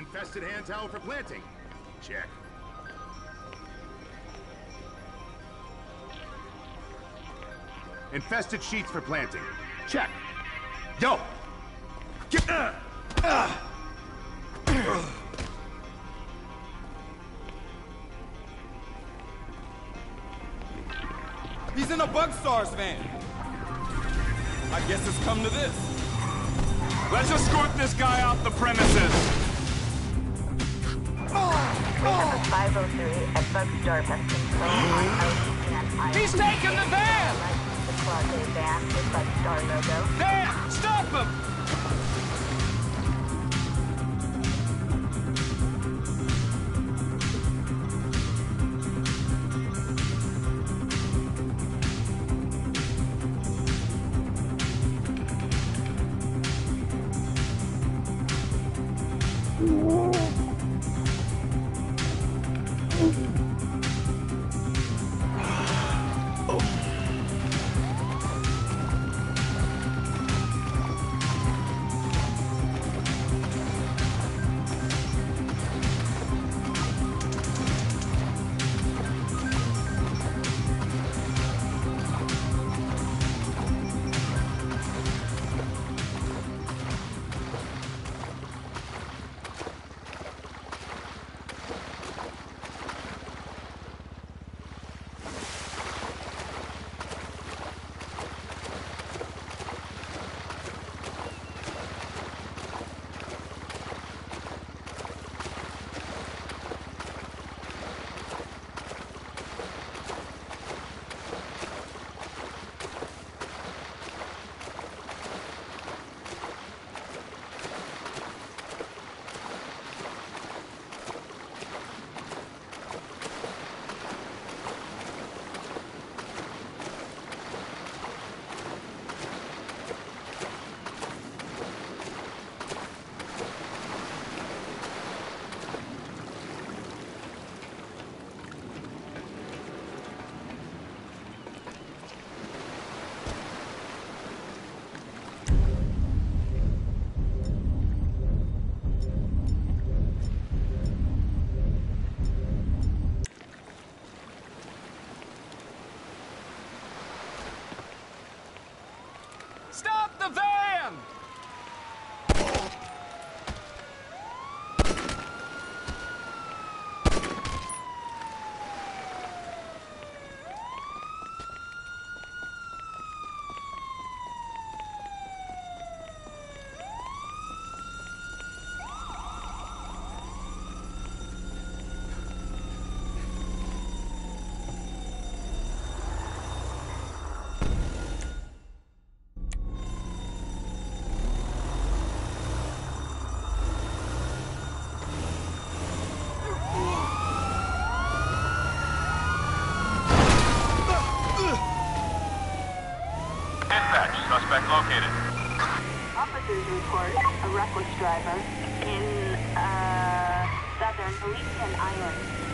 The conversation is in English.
Infested hand towel for planting. Check. Infested sheets for planting. Check. Yo! Get... Uh, uh. He's in a Bugstars van. I guess it's come to this. Let's escort this guy off the premises. We have a 503 at Vesting He's taking the van! The van with Bugstar logo. Stop him! Suspect located. Officers report a reckless driver in, uh, southern Elysian Island.